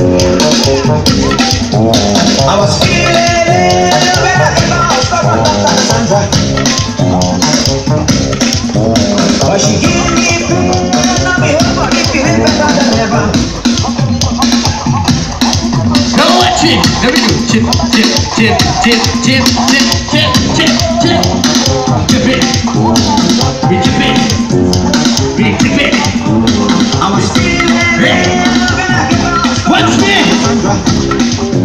I was feeling it when I came out from Sandra. But she gave me food and now me hope I'll be feeling better than ever. No, chip, let me tip, tip, tip, tip, tip, tip, tip, tip, tip, tip, tip it. Música